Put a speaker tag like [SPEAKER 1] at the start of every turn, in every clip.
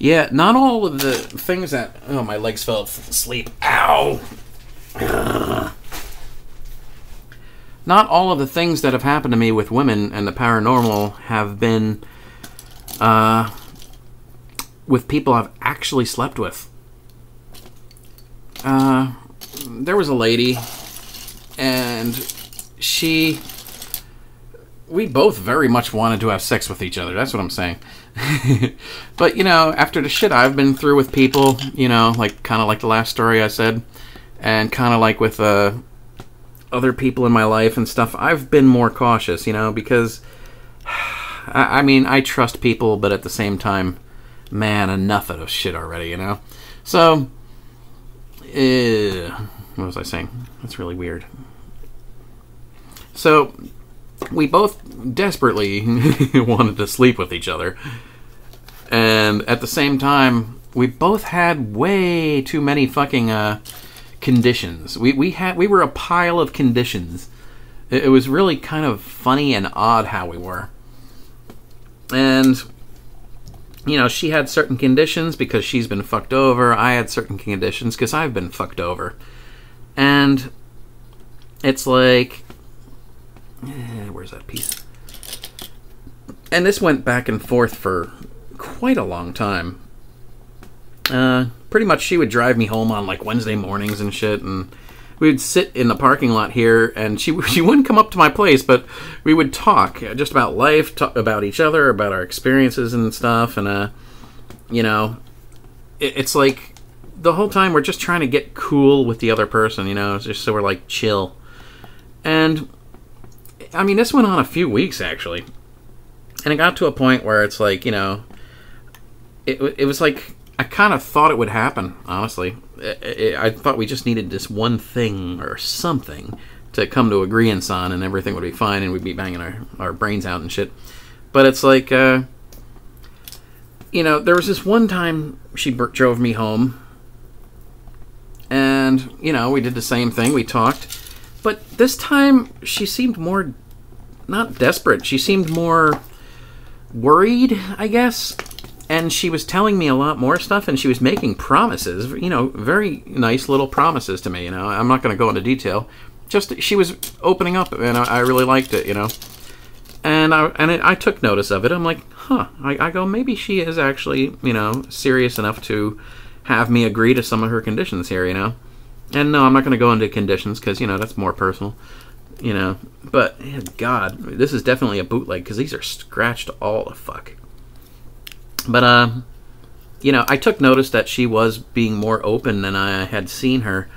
[SPEAKER 1] Yeah, not all of the things that. Oh, my legs fell asleep. Ow! Ugh. Not all of the things that have happened to me with women and the paranormal have been uh, with people I've actually slept with. Uh, there was a lady, and she. We both very much wanted to have sex with each other. That's what I'm saying. but, you know, after the shit I've been through with people, you know, like kind of like the last story I said, and kind of like with uh, other people in my life and stuff, I've been more cautious, you know, because. I, I mean, I trust people, but at the same time, man, enough of shit already, you know? So, uh, what was I saying? That's really weird. So, we both desperately wanted to sleep with each other. And at the same time, we both had way too many fucking uh, conditions. We, we had we were a pile of conditions. It, it was really kind of funny and odd how we were. And you know, she had certain conditions because she's been fucked over. I had certain conditions because I've been fucked over. And it's like, eh, where's that piece? And this went back and forth for quite a long time. Uh, pretty much, she would drive me home on like Wednesday mornings and shit, and we would sit in the parking lot here, and she she wouldn't come up to my place, but we would talk just about life, talk about each other, about our experiences and stuff, and uh, you know, it, it's like the whole time we're just trying to get cool with the other person, you know, just so we're like chill, and I mean, this went on a few weeks actually, and it got to a point where it's like, you know, it it was like I kind of thought it would happen, honestly. I, I, thought we just needed this one thing or something to come to agreement on, and everything would be fine, and we'd be banging our, our brains out and shit. But it's like, uh, you know, there was this one time she drove me home, and, you know, we did the same thing. We talked. But this time, she seemed more, not desperate, she seemed more worried, I guess and she was telling me a lot more stuff and she was making promises you know very nice little promises to me you know. I'm not going to go into detail. Just she was opening up and i, I really liked it you know. And i and it, i took notice of it. I'm like huh I, I go maybe she is actually you know serious enough to have me agree to some of her conditions here you know. And no i'm not going to go into conditions because you know that's more personal you know. But god this is definitely a bootleg because these are scratched all the fuck but uh, you know, I took notice that she was being more open than I had seen her,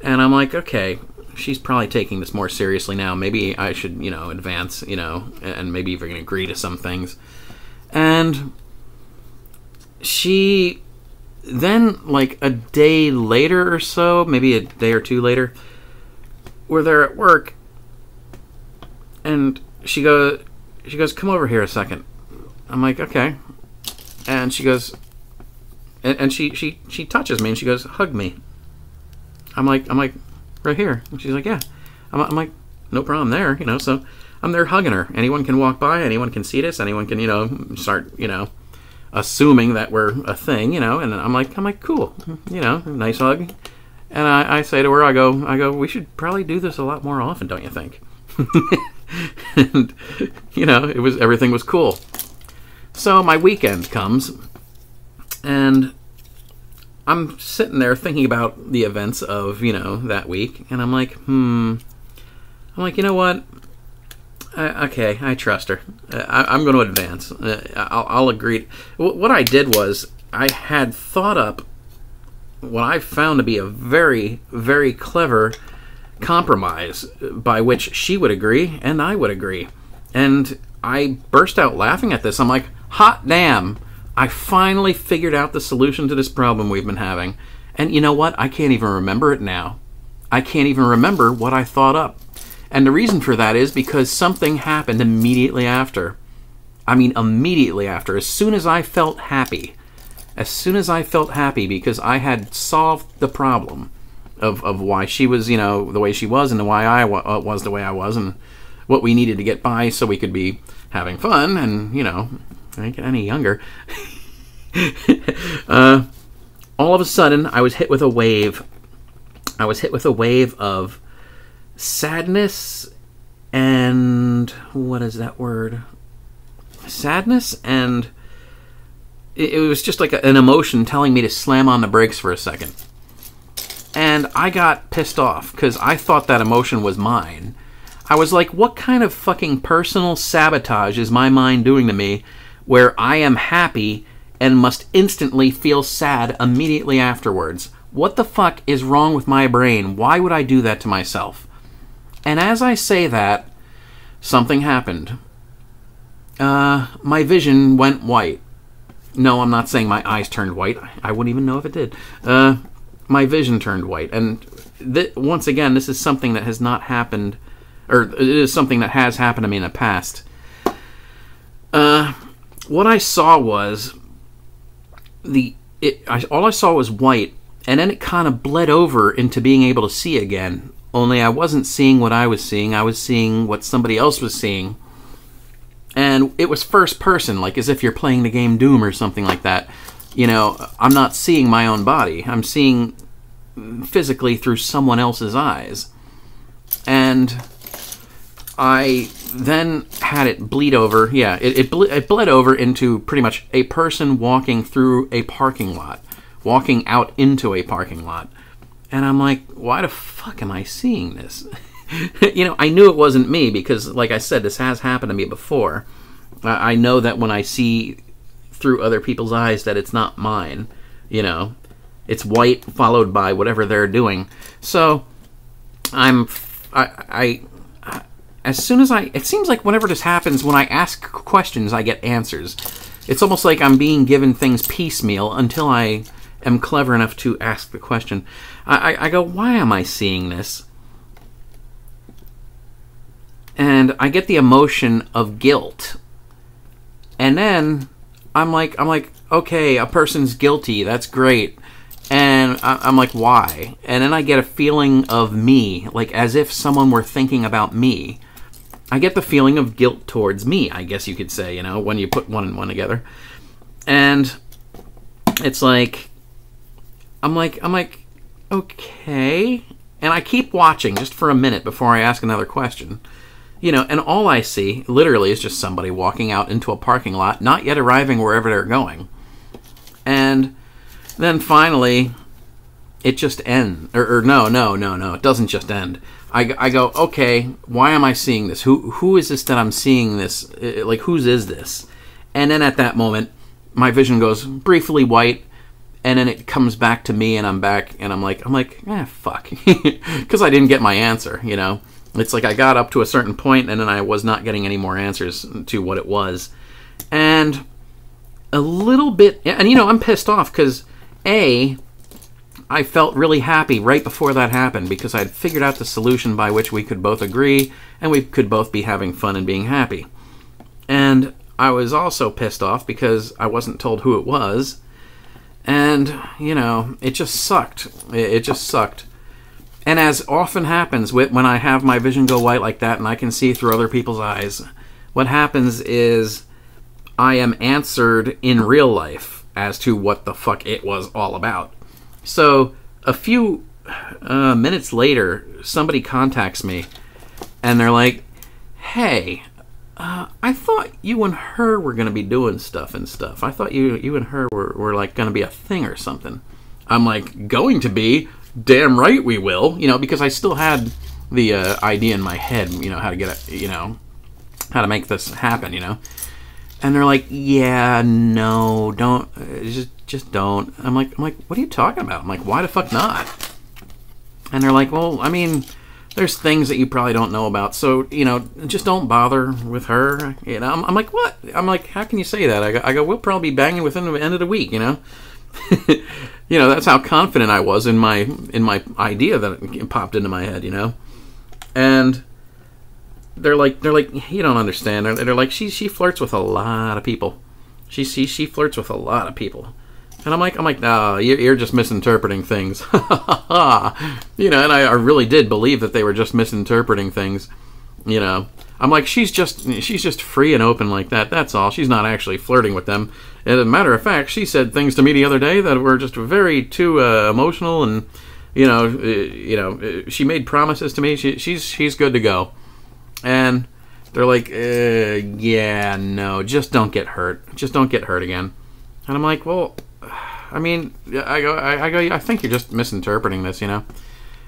[SPEAKER 1] and I'm like, okay, she's probably taking this more seriously now. Maybe I should, you know, advance, you know, and maybe even agree to some things. And she then, like a day later or so, maybe a day or two later, we're there at work, and she goes, she goes, come over here a second. I'm like, okay and she goes, and, and she she she touches me and she goes, hug me. I'm like I'm like right here. And she's like, yeah. I'm, I'm like, no problem there, you know. So I'm there hugging her. Anyone can walk by. Anyone can see this. Anyone can you know start you know assuming that we're a thing, you know. And I'm like I'm like cool, you know, nice hug. And I, I say to her, I go I go, we should probably do this a lot more often, don't you think? and you know, it was everything was cool. So my weekend comes, and I'm sitting there thinking about the events of, you know, that week, and I'm like, hmm. I'm like, you know what? I, okay, I trust her. I, am going to advance. Uh, I'll, I'll agree. What I did was, I had thought up what I found to be a very, very clever compromise by which she would agree and I would agree. And I burst out laughing at this. I'm like, hot damn, I finally figured out the solution to this problem we've been having. And you know what? I can't even remember it now. I can't even remember what I thought up. And the reason for that is because something happened immediately after. I mean, immediately after. As soon as I felt happy, as soon as I felt happy because I had solved the problem, of of why she was, you know, the way she was, and why I wa- uh, was the way I was, and what we needed to get by so we could be having fun, and you know, I get any younger. uh, all of a sudden, I was hit with a wave. I was hit with a wave of sadness and what is that word? Sadness and it, it was just like a, an emotion telling me to slam on the brakes for a second. And I got pissed off because I thought that emotion was mine. I was like, what kind of fucking personal sabotage is my mind doing to me where I am happy and must instantly feel sad immediately afterwards? What the fuck is wrong with my brain? Why would I do that to myself? And as I say that, something happened. Uh, my vision went white. No, I'm not saying my eyes turned white. I wouldn't even know if it did. Uh, my vision turned white. And th- once again, this is something that has not happened, or it is something that has happened to me in the past. Uh, what I saw was the it. I, all I saw was white, and then it kind of bled over into being able to see again. Only I wasn't seeing what I was seeing. I was seeing what somebody else was seeing. And it was first person, like as if you're playing the game Doom or something like that. You know, I'm not seeing my own body. I'm seeing physically through someone else's eyes. And I then had it bleed over. Yeah, it, it, ble- it bled over into pretty much a person walking through a parking lot, walking out into a parking lot. And I'm like, why the fuck am I seeing this? you know, I knew it wasn't me because, like I said, this has happened to me before. I I know that when I see through other people's eyes that it's not mine, you know, it's white followed by whatever they're doing. So I'm, I, as soon as I, it seems like whenever this happens, when I ask questions, I get answers. It's almost like I'm being given things piecemeal until I am clever enough to ask the question. I, I, I go, why am I seeing this? And I get the emotion of guilt. And then I'm like, I'm like, okay, a person's guilty. That's great. And I'm like, why? And then I get a feeling of me, like as if someone were thinking about me. I get the feeling of guilt towards me, I guess you could say, you know, when you put one and one together. And it's like, I'm like, I'm like, okay. And I keep watching just for a minute before I ask another question. You know, and all I see literally is just somebody walking out into a parking lot, not yet arriving wherever they're going. And then finally, it just ends. Or, or no, no, no, no, it doesn't just end. I, I go, okay, why am I seeing this? Who who is this that I'm seeing this? Like, whose is this? And then at that moment, my vision goes briefly white, and then it comes back to me, and I'm back, and I'm like, I'm like, eh, fuck, because I didn't get my answer. You know, it's like I got up to a certain point, and then I was not getting any more answers to what it was, and a little bit, and you know, I'm pissed off because a I felt really happy right before that happened because I'd figured out the solution by which we could both agree and we could both be having fun and being happy. And I was also pissed off because I wasn't told who it was. And, you know, it just sucked. It, just sucked. And as often happens with when I have my vision go white like that and I can see through other people's eyes, what happens is I am answered in real life as to what the fuck it was all about. So a few uh, minutes later, somebody contacts me, and they're like, "Hey, uh, I thought you and her were going to be doing stuff and stuff. I thought you you and her were, were like going to be a thing or something." I'm like, "Going to be? Damn right we will." You know, because I still had the uh, idea in my head. You know how to get it. You know how to make this happen. You know. And they're like, "Yeah, no, don't, uh, just, just don't." I'm like, "I'm like, what are you talking about?" I'm like, "Why the fuck not?" And they're like, "Well, I mean, there's things that you probably don't know about, so you know, just don't bother with her." You know, I'm, I'm like, "What?" I'm like, "How can you say that?" I go, I go, "We'll probably be banging within the end of the week," you know. you know, that's how confident I was in my in my idea that popped into my head, you know. And they're like they're like you don't understand they're, they're like she she flirts with a lot of people she she she flirts with a lot of people And I'm like, I'm like, no, you're, just misinterpreting things. you know, and I, really did believe that they were just misinterpreting things. You know, I'm like, she's just she's just free and open like that. That's all. She's not actually flirting with them. As a matter of fact, she said things to me the other day that were just very too uh, emotional, and you know, uh, you know, uh, she made promises to me. She, she's she's good to go, and they're like, uh, yeah, no, just don't get hurt. Just don't get hurt again. And I'm like, well, I mean, I go, I, go, I think you're just misinterpreting this, you know.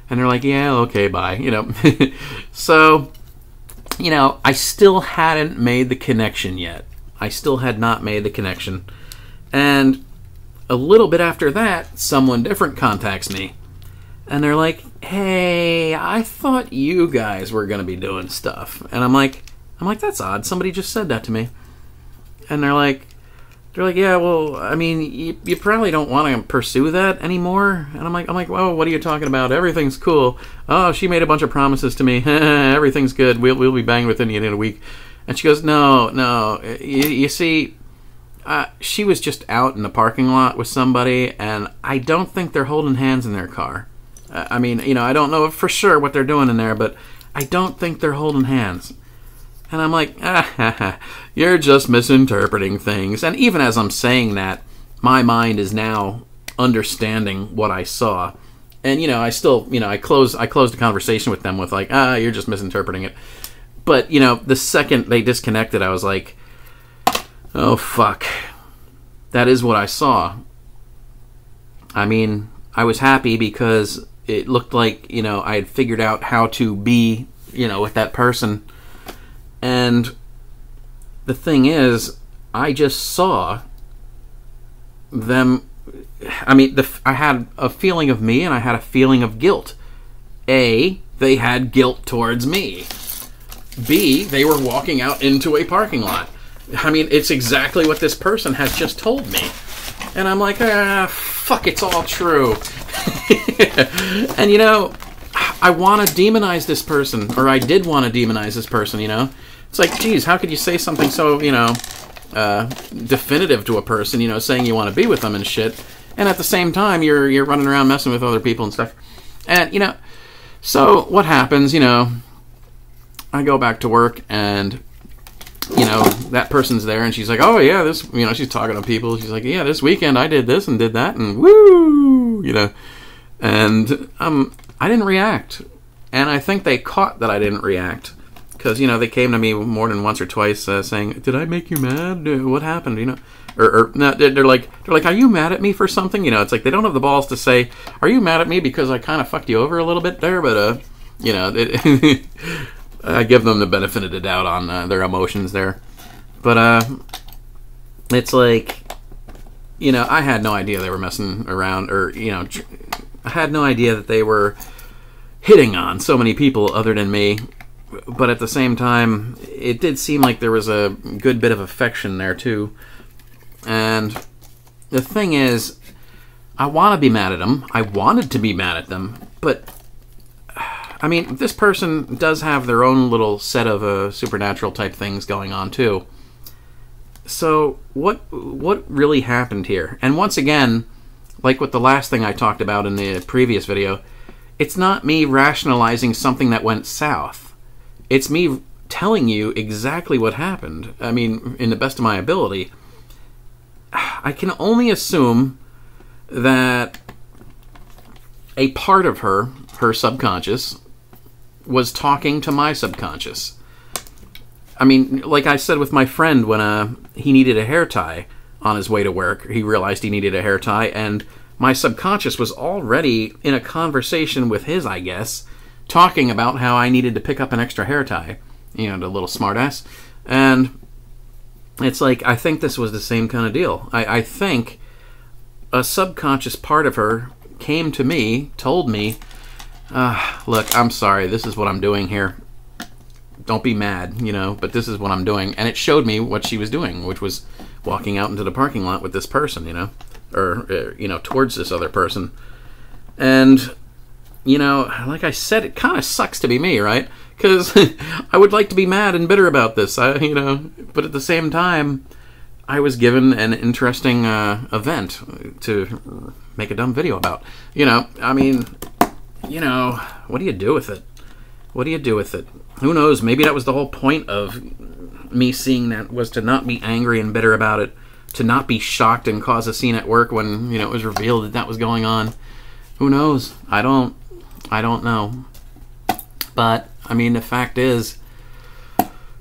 [SPEAKER 1] And they're like, yeah, okay, bye, you know. so, you know, I still hadn't made the connection yet. I still had not made the connection. And a little bit after that, someone different contacts me. And they're like, "Hey, I thought you guys were going to be doing stuff." And I'm like, I'm like, "That's odd. Somebody just said that to me." And they're like, they're like, "Yeah, well, I mean, you, you probably don't want to pursue that anymore." And I'm like, I'm like, "Well, what are you talking about? Everything's cool. Oh, she made a bunch of promises to me. Everything's good. We'll we'll be banged within of a week." And she goes, "No, no. You, you see, uh, she was just out in the parking lot with somebody, and I don't think they're holding hands in their car. Uh, I mean, you know, I don't know for sure what they're doing in there, but I don't think they're holding hands." And I'm like, ah, you're just misinterpreting things. And even as I'm saying that, my mind is now understanding what I saw. And you know, I still, you know, I close I closed the conversation with them with like, ah, you're just misinterpreting it. But, you know, the second they disconnected, I was like, oh fuck. That is what I saw. I mean, I was happy because it looked like, you know, I had figured out how to be, you know, with that person and the thing is, I just saw them. I mean, the, I had a feeling of me and I had a feeling of guilt. A, they had guilt towards me. B, they were walking out into a parking lot. I mean, it's exactly what this person has just told me. And I'm like, ah, fuck, it's all true. and you know, I want to demonize this person, or I did want to demonize this person, you know? It's like, geez, how could you say something so, you know, uh, definitive to a person, you know, saying you want to be with them and shit, and at the same time you're you're running around messing with other people and stuff. And, you know, so what happens, you know, I go back to work and you know, that person's there and she's like, "Oh yeah, this, you know, she's talking to people. She's like, "Yeah, this weekend I did this and did that and woo!" you know. And um I didn't react. And I think they caught that I didn't react because you know they came to me more than once or twice uh, saying, "Did I make you mad? Uh, what happened?" You know, or, or no, they're, like, they're like, "Are you mad at me for something?" You know, it's like they don't have the balls to say, "Are you mad at me because I kind of fucked you over a little bit there?" But uh, you know, it, I give them the benefit of the doubt on uh, their emotions there. But uh, it's like, you know, I had no idea they were messing around, or you know, tr- I had no idea that they were hitting on so many people other than me but at the same time, it did seem like there was a good bit of affection there too. And the thing is, I want to be mad at them. I wanted to be mad at them, but I mean, this person does have their own little set of uh, supernatural type things going on too. So what what really happened here? And once again, like with the last thing I talked about in the previous video, it's not me rationalizing something that went south it's me telling you exactly what happened. I mean, in the best of my ability. I can only assume that a part of her, her subconscious, was talking to my subconscious. I mean, like I said with my friend when uh, he needed a hair tie on his way to work, he realized he needed a hair tie, and my subconscious was already in a conversation with his, I guess, talking about how I needed to pick up an extra hair tie, you know, the little smartass. And it's like, I think this was the same kind of deal. I, I think a subconscious part of her came to me, told me, uh, look, I'm sorry, this is what I'm doing here. Don't be mad, you know, but this is what I'm doing. And it showed me what she was doing, which was walking out into the parking lot with this person, you know, or, uh, you know, towards this other person. And you know, like I said, it kind of sucks to be me, right? Because I would like to be mad and bitter about this, I, you know, but at the same time, I was given an interesting uh, event to make a dumb video about. You know, I mean, you know, what do you do with it? What do you do with it? Who knows? Maybe that was the whole point of me seeing that was to not be angry and bitter about it, to not be shocked and cause a scene at work when you know it was revealed that that was going on. Who knows? I don't. I don't know. But I mean, the fact is,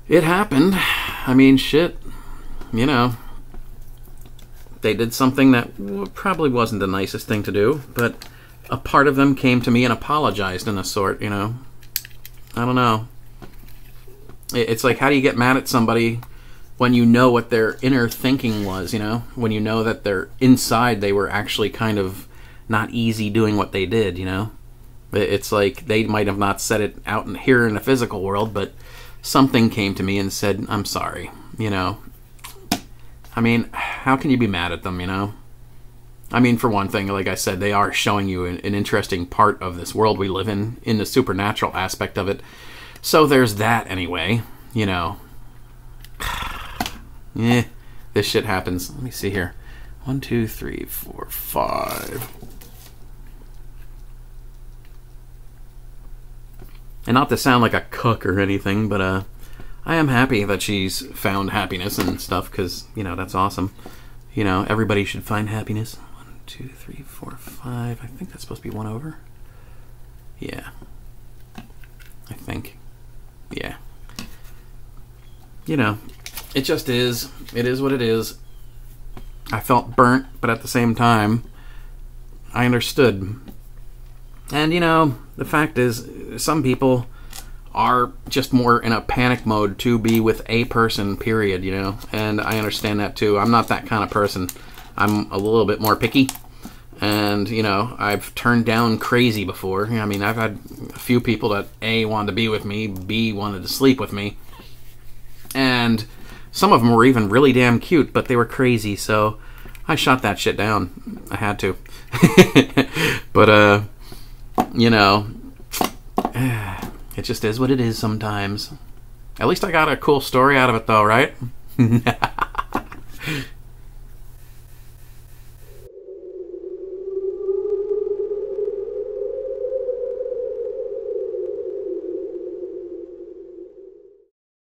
[SPEAKER 1] it happened. I mean, shit. You know, they did something that probably wasn't the nicest thing to do, but a part of them came to me and apologized in a sort. You know, I don't know. It's like, how do you get mad at somebody when you know what their inner thinking was? You know, when you know that they're inside, they were actually kind of not easy doing what they did. You know, it's like they might have not said it out in, here in the physical world, but something came to me and said, "I'm sorry." You know, I mean, how can you be mad at them? You know. I mean, for one thing, like I said, they are showing you an, an interesting part of this world we live in, in the supernatural aspect of it. So there's that anyway, you know. eh, this shit happens. Let me see here. One, two, three, four, five. And not to sound like a cook or anything, but uh, I am happy that she's found happiness and stuff because you know that's awesome. You know, everybody should find happiness. One, two, three, four, five. I think that's supposed to be one over. Yeah, I think yeah. You know, it just is. It is what it is. I felt burnt, but at the same time, I understood. And you know, the fact is, some people are just more in a panic mode to be with a person, period, you know, and I understand that too. I'm not that kind of person. I'm a little bit more picky and you know I've turned down crazy before. I mean, I've had a few people that a wanted to be with me, b wanted to sleep with me, and some of them were even really damn cute, but they were crazy. So I shot that shit down. I had to, but uh, you know, it just is what it is sometimes. At least I got a cool story out of it, though, right?